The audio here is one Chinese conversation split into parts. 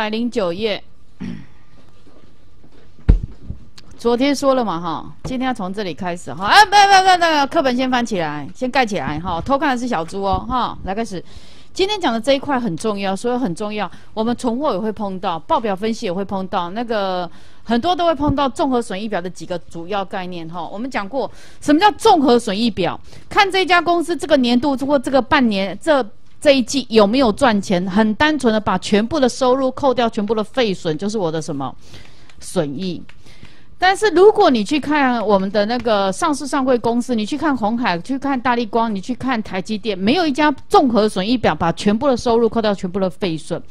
百零九页。昨天说了嘛哈，今天要从这里开始哈。哎，不要不要不那个，课本先翻起来，先盖起来哈。偷看的是小猪哦哈。来开始，今天讲的这一块很重要，所以很重要。我们存货也会碰到，报表分析也会碰到，那个很多都会碰到综合损益表的几个主要概念哈。我们讲过什么叫综合损益表，看这家公司这个年度或这个半年这这一季有没有赚钱，很单纯的把全部的收入扣掉全部的费损，就是我的什么损益。但是如果你去看我们的那个上市上柜公司，你去看红海，去看大力光，你去看台积电，没有一家综合损益表把全部的收入扣掉全部的费损，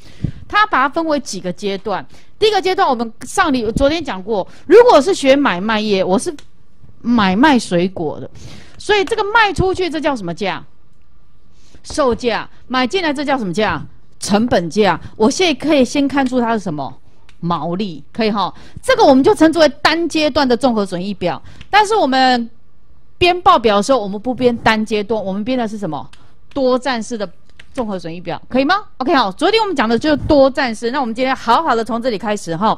它把它分为几个阶段。第一个阶段，我们上里昨天讲过，如果是学买卖业，我是买卖水果的，所以这个卖出去这叫什么价？售价。买进来这叫什么价？成本价。我现在可以先看出它是什么？毛利可以哈，这个我们就称之为单阶段的综合损益表。但是我们编报表的时候，我们不编单阶段，我们编的是什么？多站式的综合损益表，可以吗？OK 好，昨天我们讲的就是多站式，那我们今天好好的从这里开始哈。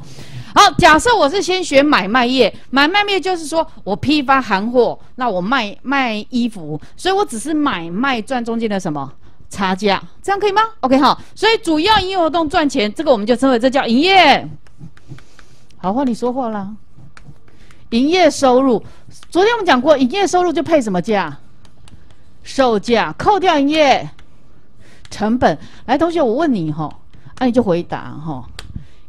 好，假设我是先学买卖业，买卖业就是说我批发行货，那我卖卖衣服，所以我只是买卖赚中间的什么？差价，这样可以吗？OK 好，所以主要营业活动赚钱，这个我们就称为这叫营业。好，换你说话啦。营业收入，昨天我们讲过，营业收入就配什么价？售价扣掉营业成本。来，同学，我问你哈，那你就回答哈，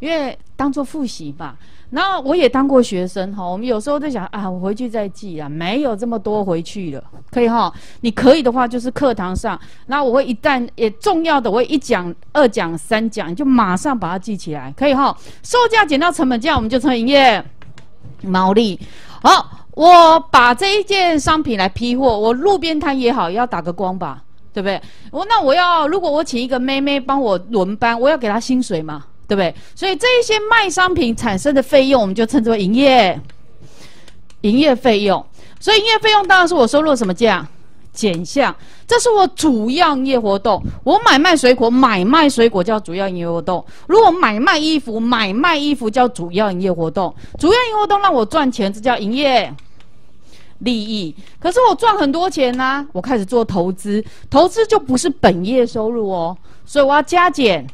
因为当做复习吧。然后我也当过学生哈，我们有时候在想啊，我回去再记啊，没有这么多回去了，可以哈？你可以的话，就是课堂上，那我会一旦也重要的，我会一讲、二讲、三讲，就马上把它记起来，可以哈？售价减到成本价，我们就成营业毛利。好，我把这一件商品来批货，我路边摊也好，要打个光吧，对不对？我那我要，如果我请一个妹妹帮我轮班，我要给她薪水嘛？对不对？所以这一些卖商品产生的费用，我们就称之为营业营业费用。所以营业费用当然是我收入什么价减项，这是我主要营业活动。我买卖水果，买卖水果叫主要营业活动；如果买卖衣服，买卖衣服叫主要营业活动。主要营业活动让我赚钱，这叫营业利益。可是我赚很多钱呢，我开始做投资，投资就不是本业收入哦，所以我要加减。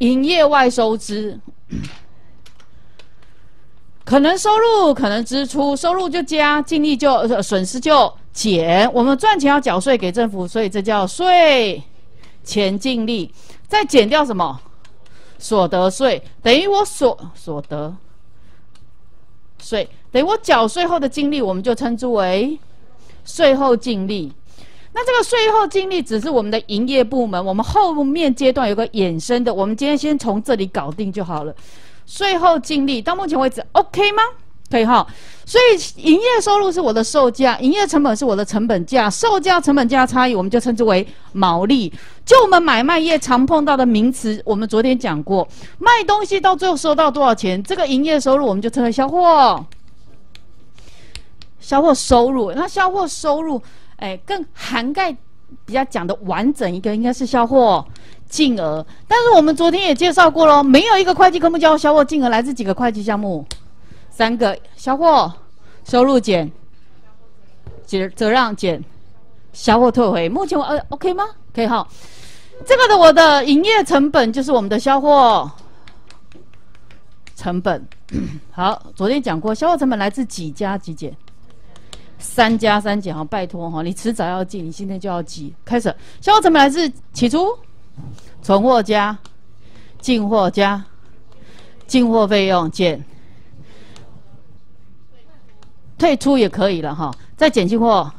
营业外收支，可能收入，可能支出，收入就加，净利就损失就减。我们赚钱要缴税给政府，所以这叫税前净利。再减掉什么？所得税等于我所所得税等于我缴税后的净利，我们就称之为税后净利。那这个税后净利只是我们的营业部门，我们后面阶段有个衍生的，我们今天先从这里搞定就好了。税后净利到目前为止 OK 吗？可以哈。所以营业收入是我的售价，营业成本是我的成本价，售价成本价差异我们就称之为毛利。就我们买卖业常碰到的名词，我们昨天讲过，卖东西到最后收到多少钱，这个营业收入我们就称为销货，销货收入。那销货收入。哎，更涵盖比较讲的完整一个，应该是销货净额。但是我们昨天也介绍过喽，没有一个会计科目叫销货净额来自几个会计项目？三个：销货收入减减折让减销货退回。目前我呃 OK 吗？可以哈。这个的我的营业成本就是我们的销货成本。好，昨天讲过，销货成本来自几加几减？三加三减哈，拜托哈，你迟早要记，你今天就要记。开始，销售成本来自起初存货加进货加进货费用减退出也可以了哈，再减进货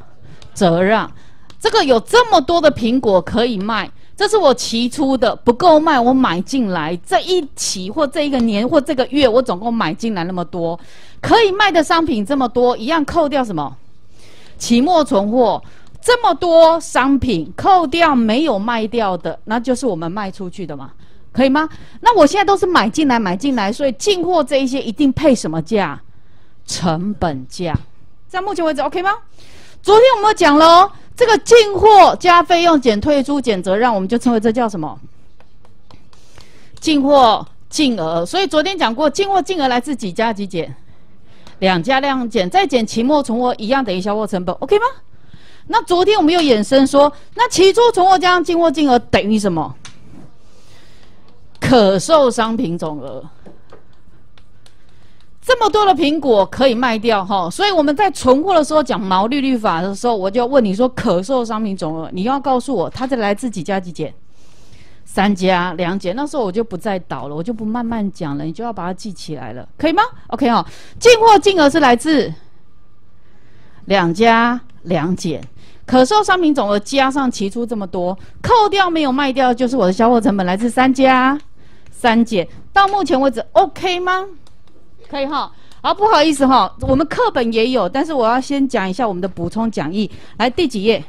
折让。这个有这么多的苹果可以卖，这是我起初的不够卖，我买进来这一期或这一个年或这个月，我总共买进来那么多可以卖的商品这么多，一样扣掉什么？期末存货这么多商品，扣掉没有卖掉的，那就是我们卖出去的嘛，可以吗？那我现在都是买进来买进来，所以进货这一些一定配什么价？成本价。在目前为止 OK 吗？昨天我们讲了，哦这个进货加费用减退出减折让，我们就称为这叫什么？进货净额。所以昨天讲过，进货净额来自几加几减？两加两减，再减期末存货一样等于销货成本，OK 吗？那昨天我们又衍生说，那期初存货加上进货金额等于什么？可售商品总额。这么多的苹果可以卖掉哈，所以我们在存货的时候讲毛利率法的时候，我就要问你说可售商品总额，你要告诉我它是来自几加几减？三加两减，那时候我就不再导了，我就不慢慢讲了，你就要把它记起来了，可以吗？OK 哈，进货金额是来自两加两减，可售商品总额加上提出这么多，扣掉没有卖掉，就是我的销货成本来自三加三减。到目前为止 OK 吗？可以哈。好，不好意思哈，我们课本也有，但是我要先讲一下我们的补充讲义，来第几页？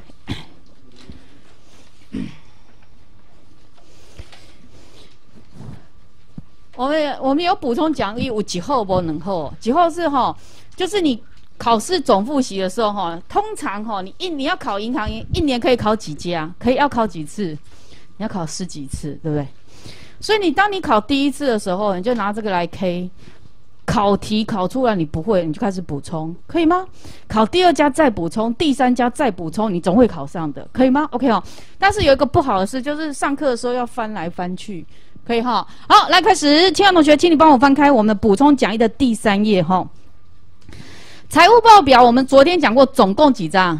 我们我们有补充讲义，有几号不能后？几号是哈？就是你考试总复习的时候哈，通常哈，你一你要考银行一年可以考几家？可以要考几次？你要考十几次，对不对？所以你当你考第一次的时候，你就拿这个来 K，考题考出来你不会，你就开始补充，可以吗？考第二家再补充，第三家再补充，你总会考上的，可以吗？OK 哦。但是有一个不好的事，就是上课的时候要翻来翻去。可以哈，好，来开始，亲爱的同学，请你帮我翻开我们的补充讲义的第三页哈。财务报表，我们昨天讲过，总共几张？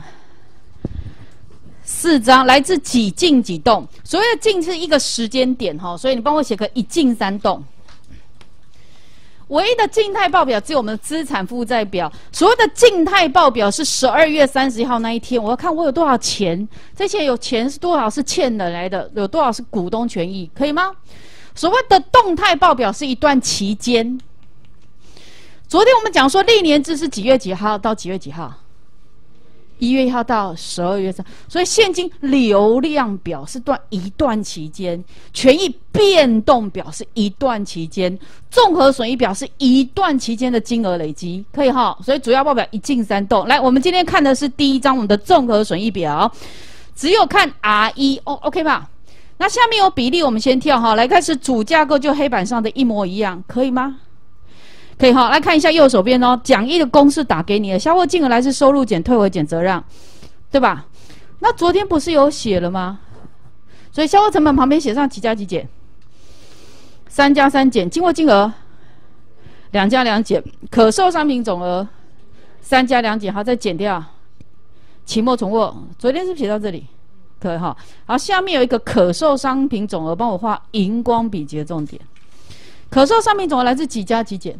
四张，来自几进几动。所谓的进是一个时间点哈，所以你帮我写个一进三动。唯一的静态报表只有我们的资产负债表。所谓的静态报表是十二月三十一号那一天，我要看我有多少钱，这些有钱是多少是欠的来的，有多少是股东权益，可以吗？所谓的动态报表是一段期间。昨天我们讲说历年制是几月几号到几月几号？一月一号到十二月三，所以现金流量表是段一段期间，权益变动表是一段期间，综合损益表是一段期间的金额累积，可以哈。所以主要报表一进三动。来，我们今天看的是第一章我们的综合损益表，只有看 R 一哦，OK 吧？那下面有比例，我们先跳哈，来开始主架构就黑板上的一模一样，可以吗？可以哈，来看一下右手边哦，讲义的公式打给你了，销货金额来自收入减退回减折让，对吧？那昨天不是有写了吗？所以销货成本旁边写上几加几减，三加三减进货金额，两加两减可售商品总额，三加两减，好再减掉期末存货，昨天是不是写到这里？可以哈，好，下面有一个可售商品总额，帮我画荧光笔记重点。可售商品总额来自几加几减？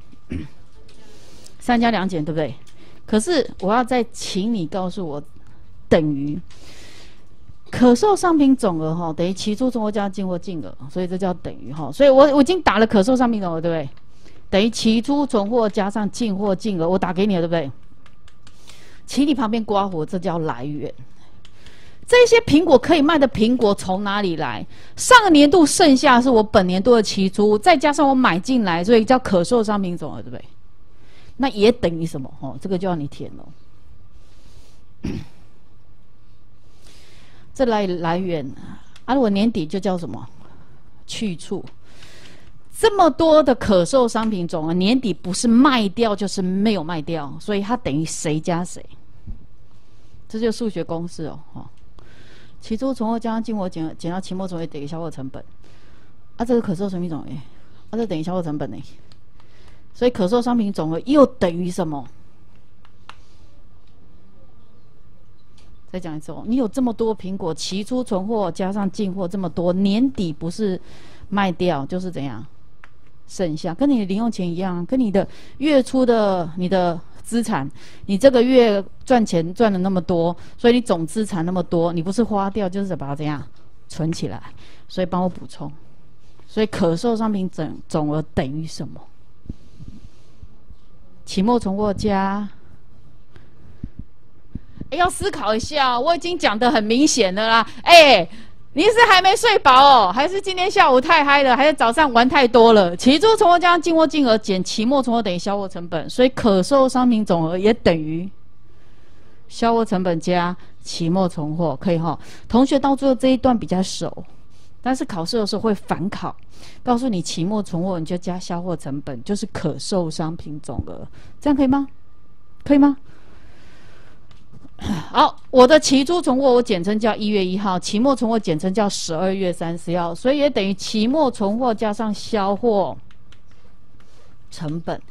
三加两减，对不对？可是我要再请你告诉我，等于可售商品总额哈，等于期初存货加进货净额，所以这叫等于哈。所以我我已经打了可售商品总额，对不对？等于期初存货加上进货净额，我打给你了，对不对？请你旁边刮胡，这叫来源。这些苹果可以卖的苹果从哪里来？上个年度剩下是我本年度的期初，再加上我买进来，所以叫可售商品总额，对不对？那也等于什么？哦，这个就要你填了。这来来源，啊，我年底就叫什么？去处。这么多的可售商品总额，年底不是卖掉就是没有卖掉，所以它等于谁加谁？这就数学公式哦，哈。期初存货加上进货减减到期末总额等于销货成本，啊，这个可售商品总额，啊，这等于销货成本呢？所以可售商品总额又等于什么？再讲一次哦，你有这么多苹果，期初存货加上进货这么多，年底不是卖掉就是怎样？剩下跟你的零用钱一样，跟你的月初的你的。资产，你这个月赚钱赚了那么多，所以你总资产那么多，你不是花掉就是把它怎样存起来？所以帮我补充，所以可售商品总总额等于什么？期末存货加，哎要思考一下，我已经讲的很明显的啦，哎。你是还没睡饱哦，还是今天下午太嗨了，还是早上玩太多了？期初存货加上进货金额减期末存货等于销货成本，所以可售商品总额也等于销货成本加期末存货，可以哈？同学到最后这一段比较熟，但是考试的时候会反考，告诉你期末存货你就加销货成本，就是可售商品总额，这样可以吗？可以吗？好，我的期初存货我简称叫一月一号，期末存货简称叫十二月三十号，所以也等于期末存货加上销货成本。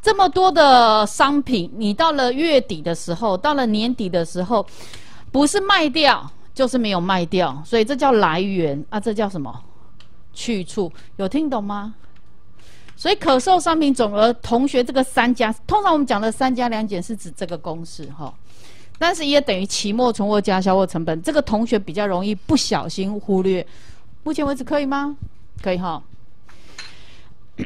这么多的商品，你到了月底的时候，到了年底的时候，不是卖掉就是没有卖掉，所以这叫来源啊，这叫什么？去处有听懂吗？所以可售商品总额，同学这个三加，通常我们讲的三加两减是指这个公式哈，但是也等于期末存货加销货成本，这个同学比较容易不小心忽略。目前为止可以吗？可以哈。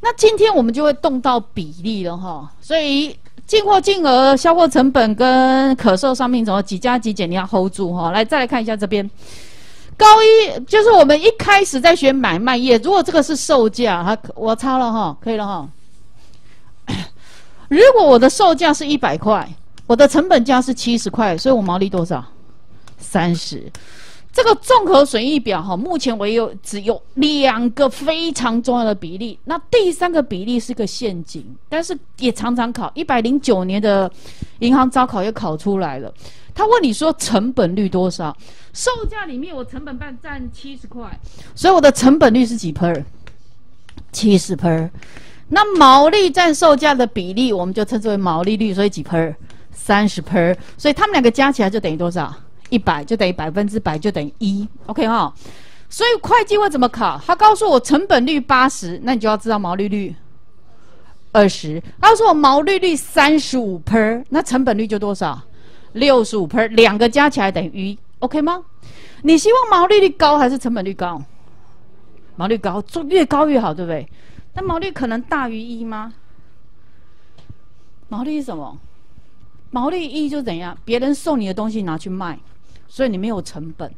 那今天我们就会动到比例了哈，所以进货金额、销货成本跟可售商品总额几加几减，你要 hold 住哈。来，再来看一下这边，高一就是我们一开始在学买卖业，如果这个是售价，哈，我抄了哈，可以了哈。如果我的售价是一百块，我的成本价是七十块，所以我毛利多少？三十。这个综合损益表哈，目前唯有只有两个非常重要的比例。那第三个比例是个陷阱，但是也常常考。一百零九年的银行招考也考出来了。他问你说成本率多少？售价里面我成本半占七十块，所以我的成本率是几 per？七十 per。那毛利占售价的比例，我们就称之为毛利率，所以几 per？三十 per。所以他们两个加起来就等于多少？一百就等于百分之百就等于一，OK 哈，所以会计会怎么考？他告诉我成本率八十，那你就要知道毛利率二十。他说我毛利率三十五 per，那成本率就多少？六十五 per，两个加起来等于一，OK 吗？你希望毛利率高还是成本率高？毛利高，做越高越好，对不对？那毛利可能大于一吗？毛利是什么？毛利一就怎样？别人送你的东西拿去卖。所以你没有成本，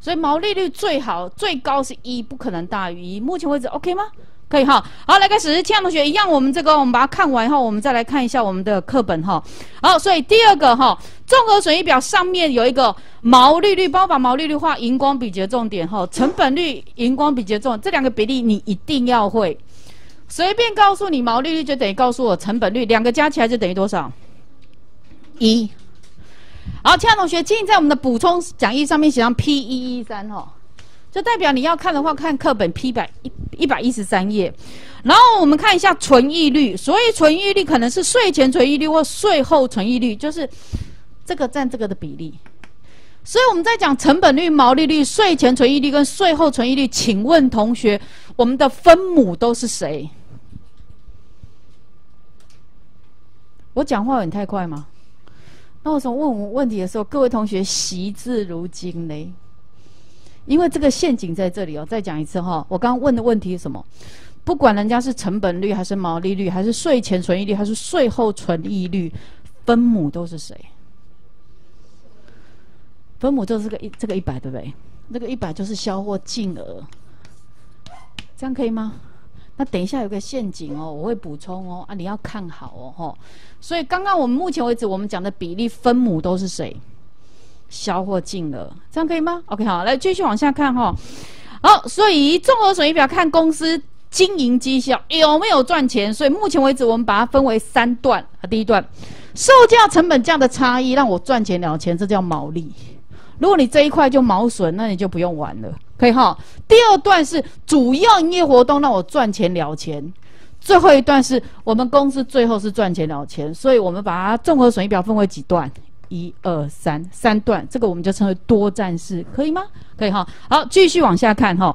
所以毛利率最好最高是一，不可能大于一。目前为止 OK 吗？可以哈。好，来开始，亲爱的同学，一样，我们这个我们把它看完以后，我们再来看一下我们的课本哈。好，所以第二个哈，综合损益表上面有一个毛利率，帮我把毛利率画荧光笔节重点哈。成本率荧光笔节重，这两个比例你一定要会。随便告诉你毛利率就等于告诉我成本率，两个加起来就等于多少？一。好，亲爱的同学，请你在我们的补充讲义上面写上 P 一一三哦，就代表你要看的话，看课本 P 百一一百一十三页。然后我们看一下存益率，所以存益率可能是税前存益率或税后存益率，就是这个占这个的比例。所以我们在讲成本率、毛利率、税前存益率跟税后存益率，请问同学，我们的分母都是谁？我讲话很太快吗？那我从问我问题的时候，各位同学惜字如金嘞，因为这个陷阱在这里哦。再讲一次哈，我刚刚问的问题是什么？不管人家是成本率还是毛利率，还是税前存益率，还是税后存益率，分母都是谁？分母就是个一这个一百对不对？那个一百就是销货净额，这样可以吗？那等一下有个陷阱哦，我会补充哦啊，你要看好哦吼。所以刚刚我们目前为止我们讲的比例分母都是谁？销货净额，这样可以吗？OK 好，来继续往下看哈。好，所以综合损益表看公司经营绩效有没有赚钱。所以目前为止我们把它分为三段啊，第一段，售价成本价的差异让我赚钱了钱，这叫毛利。如果你这一块就毛损，那你就不用玩了。可以哈，第二段是主要营业活动让我赚钱了钱，最后一段是我们公司最后是赚钱了钱，所以我们把它综合损益表分为几段，一二三三段，这个我们就称为多战式，可以吗？可以哈。好，继续往下看哈，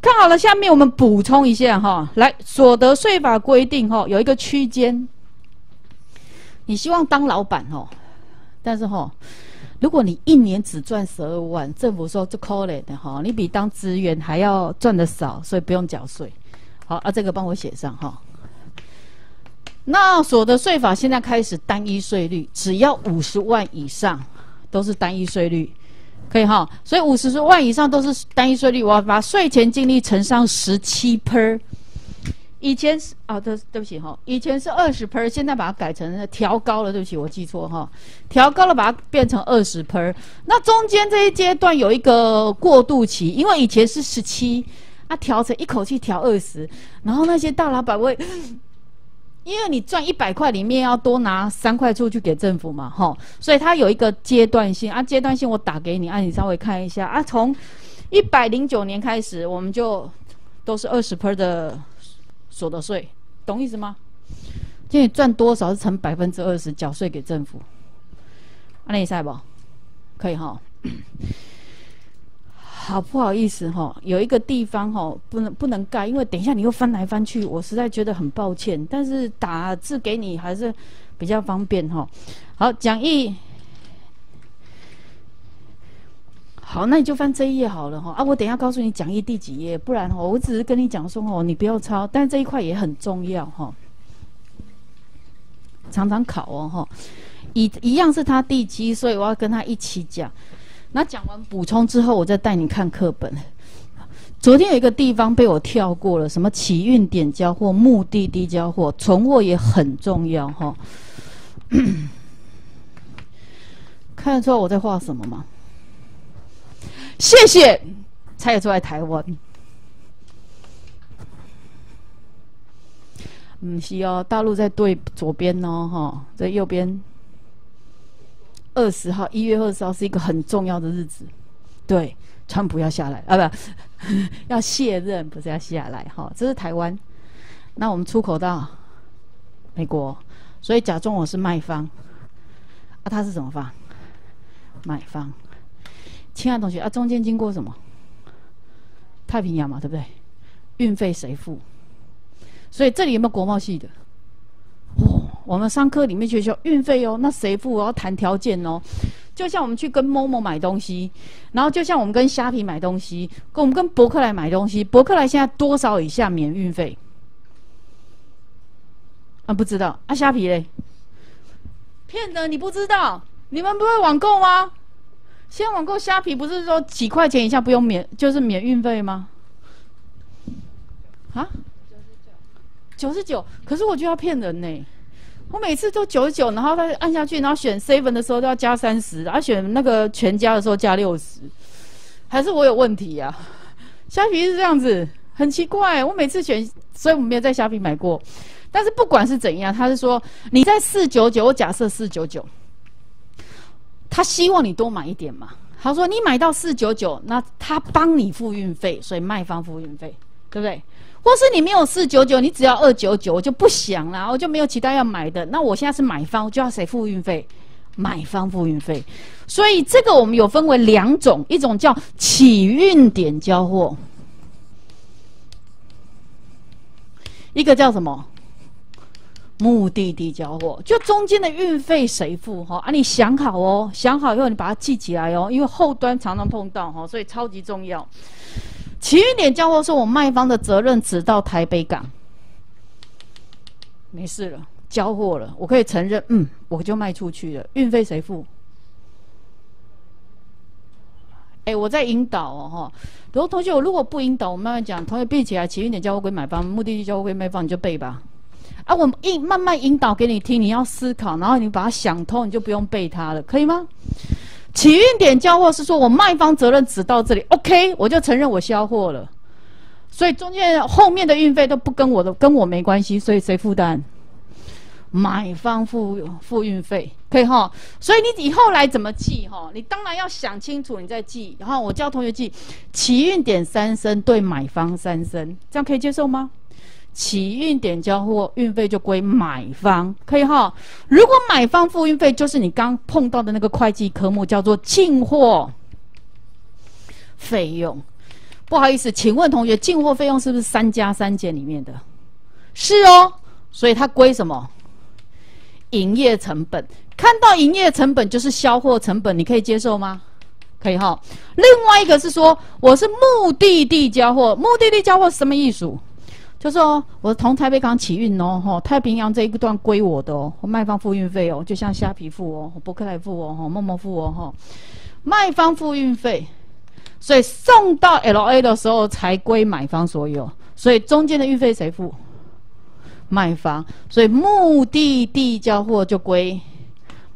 看好了，下面我们补充一下哈，来所得税法规定哈有一个区间，你希望当老板哦，但是哈。如果你一年只赚十二万，政府说这可怜的哈，你比当职员还要赚的少，所以不用缴税。好，啊，这个帮我写上哈。那所得税法现在开始单一税率，只要五十万以上都是单一税率，可以哈。所以五十万以上都是单一税率，我要把税前净利乘上十七 per，以前是啊，对对不起哈，以前是二十 per，现在把它改成调高了，对不起，我记错哈，调高了把它变成二十 per。那中间这一阶段有一个过渡期，因为以前是十七，啊，调成一口气调二十，然后那些大老板会，因为你赚一百块里面要多拿三块出去给政府嘛，哈，所以它有一个阶段性啊，阶段性我打给你，啊，你稍微看一下啊，从一百零九年开始，我们就都是二十 per 的。所得税，懂意思吗？就你赚多少是乘百分之二十缴税给政府，安利赛不？可以哈。好不好意思哈，有一个地方哈不能不能盖，因为等一下你又翻来翻去，我实在觉得很抱歉。但是打字给你还是比较方便哈。好，讲义。好，那你就翻这一页好了哈啊！我等一下告诉你讲义第几页，不然哦，我只是跟你讲说哦，你不要抄，但这一块也很重要哈，常常考哦哈，一一样是他地基，所以我要跟他一起讲。那讲完补充之后，我再带你看课本。昨天有一个地方被我跳过了，什么起运点交货、目的地交货、存货也很重要哈。看得出来我在画什么吗？谢谢，猜得出来台湾。嗯，是哦，大陆在对左边哦，哈，在右边。二十号，一月二十号是一个很重要的日子，对，川普要下来啊，不，要卸任，不是要下来哈。这是台湾，那我们出口到美国，所以假装我是卖方，啊，他是什么方？买方。亲爱的同学啊，中间经过什么？太平洋嘛，对不对？运费谁付？所以这里有没有国贸系的？我们上课里面学校运费哦，那谁付？我要谈条件哦。就像我们去跟某某买东西，然后就像我们跟虾皮买东西，跟我们跟博客来买东西，博客来现在多少以下免运费？啊，不知道啊，虾皮嘞？骗人！你不知道？你们不会网购吗？现在网购虾皮不是说几块钱以下不用免，就是免运费吗？啊？九十九，可是我就要骗人呢。我每次都九十九，然后他按下去，然后选 seven 的时候都要加三十，然后选那个全家的时候加六十，还是我有问题呀？虾皮是这样子，很奇怪。我每次选，所以我没有在虾皮买过。但是不管是怎样，他是说你在四九九，我假设四九九。他希望你多买一点嘛？他说你买到四九九，那他帮你付运费，所以卖方付运费，对不对？或是你没有四九九，你只要二九九，我就不想了，我就没有其他要买的。那我现在是买方，就要谁付运费？买方付运费。所以这个我们有分为两种，一种叫起运点交货，一个叫什么？目的地交货，就中间的运费谁付？哈啊，你想好哦，想好以后你把它记起来哦，因为后端常常碰到哈，所以超级重要。起运点交货是我卖方的责任，只到台北港，没事了，交货了，我可以承认，嗯，我就卖出去了，运费谁付？哎，我在引导哦，哈，如果同学我如果不引导，我慢慢讲，同学背起来，起运点交货归买方，目的地交货归卖方，你就背吧。啊，我一慢慢引导给你听，你要思考，然后你把它想通，你就不用背它了，可以吗？起运点交货是说我卖方责任只到这里，OK，我就承认我销货了，所以中间后面的运费都不跟我的跟我没关系，所以谁负担？买方付付运费，可以哈。所以你以后来怎么记哈？你当然要想清楚，你再记。然后我教同学记起运点三升对买方三升，这样可以接受吗？起运点交货，运费就归买方，可以哈。如果买方付运费，就是你刚碰到的那个会计科目，叫做进货费用。不好意思，请问同学，进货费用是不是三加三减里面的？是哦，所以它归什么？营业成本。看到营业成本就是销货成本，你可以接受吗？可以哈。另外一个是说，我是目的地交货，目的地交货是什么意思？就说我从台北港起运哦，吼，太平洋这一段归我的哦，卖方付运费哦，就像虾皮付哦，博客来付哦，吼，默默付哦，吼，卖方付运费，所以送到 L A 的时候才归买方所有，所以中间的运费谁付？卖方，所以目的地交货就归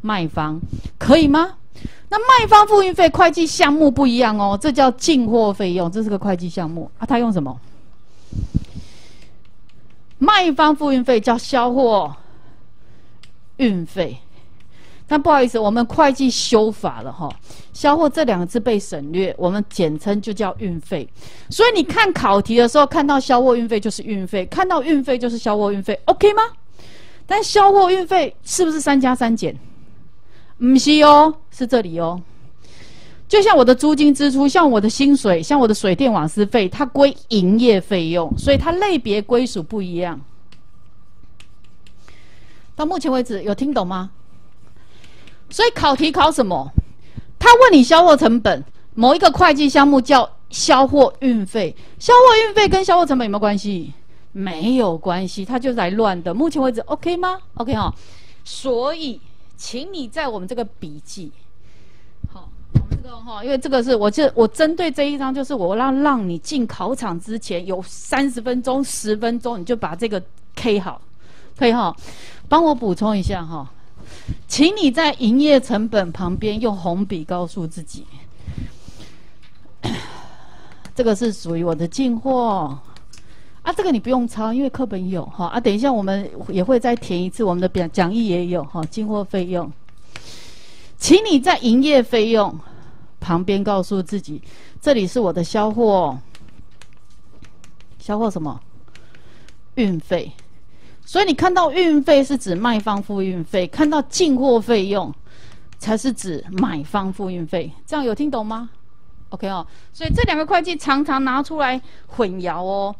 卖方，可以吗？那卖方付运费会计项目不一样哦，这叫进货费用，这是个会计项目啊。他用什么？卖方付运费叫销货运费。那不好意思，我们会计修法了哈，销货这两个字被省略，我们简称就叫运费。所以你看考题的时候，看到销货运费就是运费，看到运费就是销货运费，OK 吗？但销货运费是不是三加三减？不是哦，是这里哦。就像我的租金支出，像我的薪水，像我的水电网斯费，它归营业费用，所以它类别归属不一样。到目前为止，有听懂吗？所以考题考什么？他问你销货成本，某一个会计项目叫销货运费，销货运费跟销货成本有没有关系？没有关系，他就来乱的。目前为止 OK 吗？OK 哈。所以，请你在我们这个笔记，哈，因为这个是我这我针对这一章，就是我让让你进考场之前有三十分钟、十分钟，你就把这个 K 好，可以哈，帮我补充一下哈。请你在营业成本旁边用红笔告诉自己，这个是属于我的进货啊。这个你不用抄，因为课本有哈啊。等一下我们也会再填一次，我们的表讲义也有哈。进货费用，请你在营业费用旁边告诉自己，这里是我的销货，销货什么？运费。所以你看到运费是指卖方付运费，看到进货费用才是指买方付运费，这样有听懂吗？OK 哦，所以这两个会计常常拿出来混淆哦。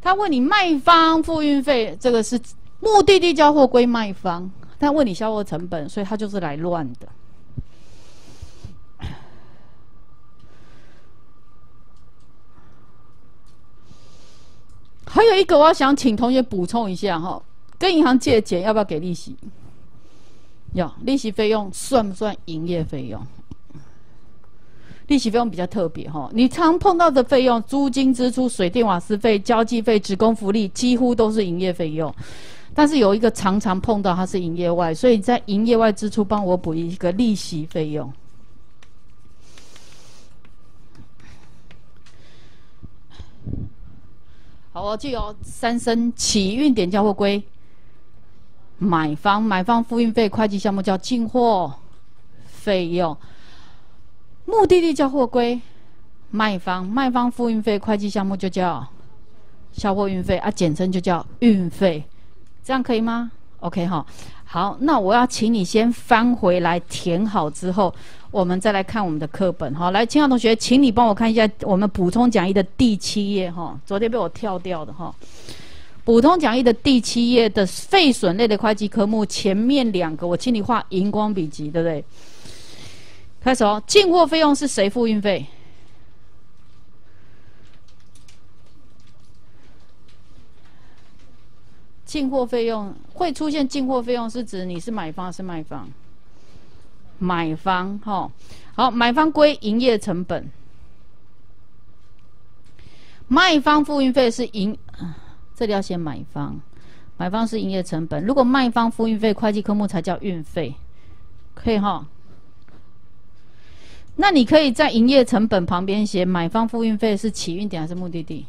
他问你卖方付运费，这个是目的地交货归卖方，他问你销货成本，所以他就是来乱的。还有一个，我要想请同学补充一下哈。跟银行借钱要不要给利息？要，利息费用算不算营业费用？利息费用比较特别哈，你常碰到的费用，租金支出、水电瓦斯费、交际费、职工福利，几乎都是营业费用。但是有一个常常碰到，它是营业外，所以在营业外支出帮我补一个利息费用。好，我记哦，三升起运点交货归。买方买方付运费会计项目叫进货费用，目的地交货归卖方卖方付运费会计项目就叫销货运费啊，简称就叫运费，这样可以吗？OK 哈，好，那我要请你先翻回来填好之后，我们再来看我们的课本哈。来，亲爱同学，请你帮我看一下我们补充讲义的第七页哈，昨天被我跳掉的哈。普通讲义的第七页的废损类的会计科目前面两个，我请你画荧光笔记，对不对？开始哦，进货费用是谁付运费？进货费用会出现进货费用，是指你是买方还是卖方？买方，哈，好，买方归营业成本，卖方付运费是营。这里要写买方，买方是营业成本。如果卖方付运费，会计科目才叫运费，可以哈。那你可以在营业成本旁边写买方付运费是起运点还是目的地？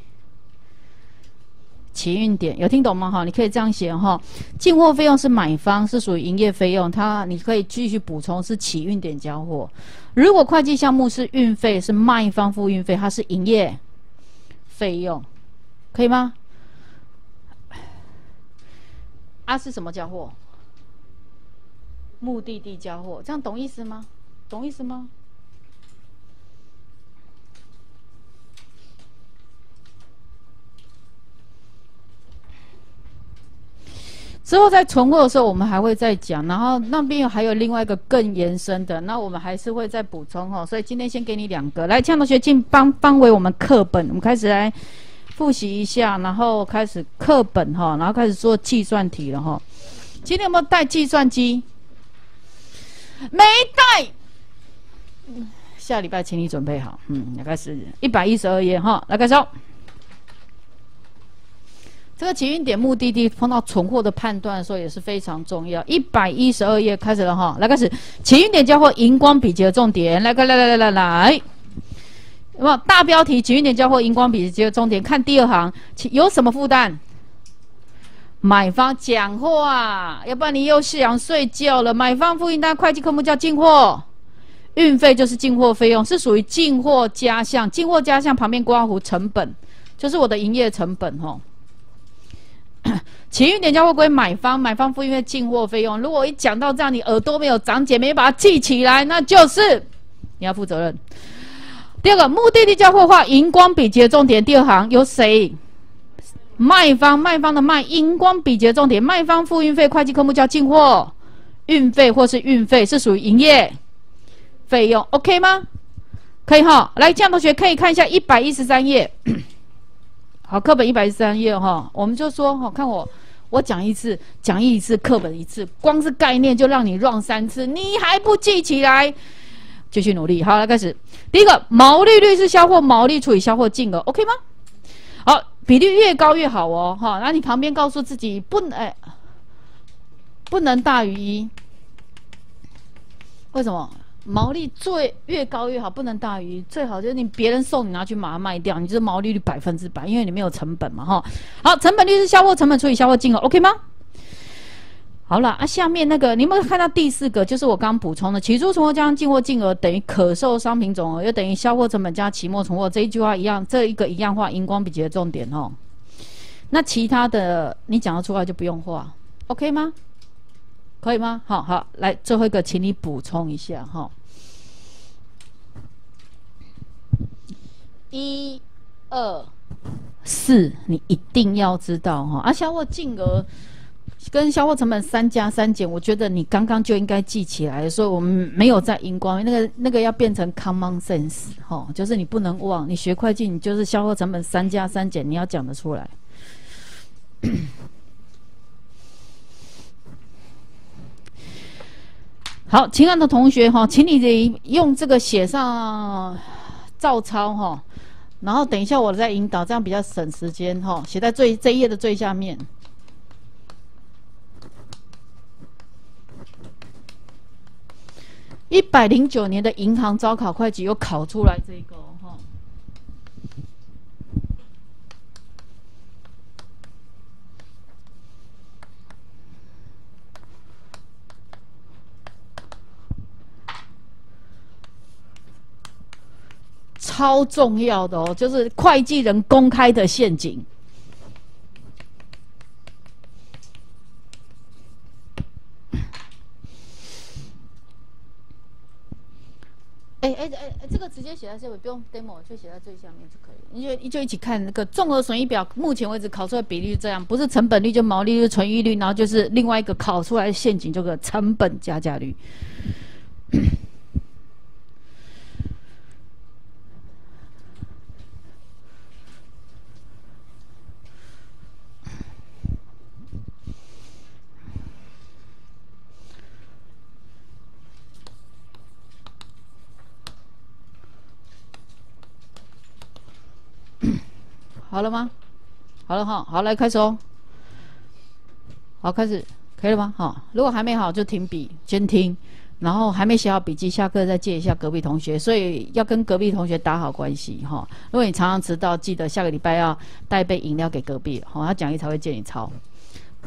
起运点有听懂吗？哈，你可以这样写哈。进货费用是买方，是属于营业费用，它你可以继续补充是起运点交货。如果会计项目是运费，是卖方付运费，它是营业费用，可以吗？啊是什么交货？目的地交货，这样懂意思吗？懂意思吗？之后在存货的时候，我们还会再讲，然后那边还有另外一个更延伸的，那我们还是会再补充哈。所以今天先给你两个，来，强同学进帮帮为我们课本，我们开始来。复习一下，然后开始课本哈，然后开始做计算题了哈。今天有没有带计算机？没带。下礼拜请你准备好。嗯，来开始一百一十二页哈，来开始。这个起运点、目的地碰到存货的判断的时候也是非常重要。一百一十二页开始了哈，来开始起运点交货荧光笔记的重点，来来来来来来，有没有大标题？起运点交货荧光笔记的重点，看第二行，有什么负担？买方讲话，要不然你又想睡觉了。买方复印单会计科目叫进货，运费就是进货费用，是属于进货加项。进货加项旁边刮弧成本，就是我的营业成本吼。起运点交货归买方，买方付因为进货费用。如果一讲到这样，你耳朵没有长茧，没把它记起来，那就是你要负责任。第二个，目的地交货画荧光笔记的重点，第二行有谁？卖方，卖方的卖荧光笔记的重点，卖方付运费，会计科目叫进货运费或是运费是属于营业费用，OK 吗？可以哈，来，这样同学可以看一下一百一十三页。好，课本一百十三页哈，我们就说哈，看我，我讲一次，讲一次，课本一次，光是概念就让你 run 三次，你还不记起来，继续努力。好，来开始。第一个，毛利率是销货毛利除以销货金额，OK 吗？好，比例越高越好哦，哈。那你旁边告诉自己，不能，哎，不能大于一，为什么？毛利最越高越好，不能大于最好就是你别人送你拿去把它卖掉，你这毛利率百分之百，因为你没有成本嘛哈。好，成本率是销货成本除以销货金额，OK 吗？好了啊，下面那个你有没有看到第四个？就是我刚补充的，起初存货加上进货金额等于可售商品总额，又等于销货成本加期末存货这一句话一样，这一个一样画荧光笔记的重点哦。那其他的你讲得出来就不用画，OK 吗？可以吗？好好，来最后一个，请你补充一下哈。一、二、四，你一定要知道哈。啊，销货金额跟销货成本三加三减，我觉得你刚刚就应该记起来，所以我们没有在荧光，那个那个要变成 common sense 哈，就是你不能忘，你学会计，你就是销货成本三加三减，你要讲得出来。好，亲爱的同学哈，请你得用这个写上照抄哈，然后等一下我再引导，这样比较省时间哈。写在最这一页的最下面。一百零九年的银行招考会计又考出来这个。超重要的哦，就是会计人公开的陷阱。哎哎哎，这个直接写在这里，不用 demo，就写在最下面就可以。你就你就一起看那个综合损益表，目前为止考出来比例这样，不是成本率就毛利率、存益率，然后就是另外一个考出来的陷阱，这个成本加价率。好了吗？好了哈，好来开始哦。好，开始可以了吗？好，如果还没好就停笔先听，然后还没写好笔记，下课再借一下隔壁同学。所以要跟隔壁同学打好关系哈。如果你常常迟到，记得下个礼拜要带一杯饮料给隔壁，好，他讲义才会借你抄。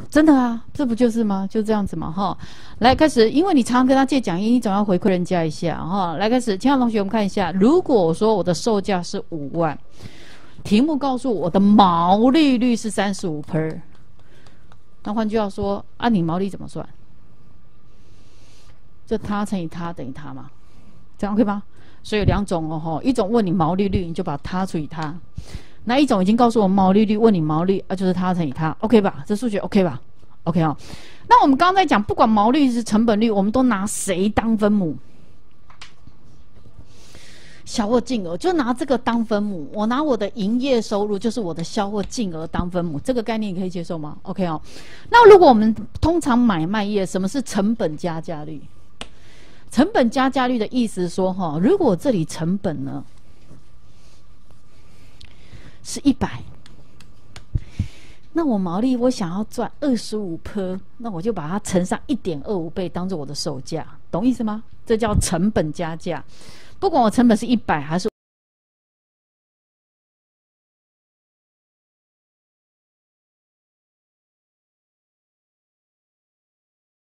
真的啊，这不就是吗？就这样子嘛哈。来开始，因为你常常跟他借讲义，你总要回馈人家一下哈。来开始，亲爱的同学，我们看一下，如果说我的售价是五万。题目告诉我的毛利率是三十五 per，那换句话说，按你毛利怎么算？就它乘以它等于它嘛，这样 OK 吗？所以有两种哦吼，一种问你毛利率，你就把它除以它；那一种已经告诉我毛利率，问你毛利，啊就是它乘以它，OK 吧？这数学 OK 吧？OK 啊。那我们刚刚在讲，不管毛利是成本率，我们都拿谁当分母？销货净额，就拿这个当分母。我拿我的营业收入，就是我的销货净额当分母，这个概念你可以接受吗？OK 哦。那如果我们通常买卖业，什么是成本加价率？成本加价率的意思说，哈，如果这里成本呢是一百，那我毛利我想要赚二十五颗，那我就把它乘上一点二五倍，当做我的售价，懂意思吗？这叫成本加价。不管我成本是一百还是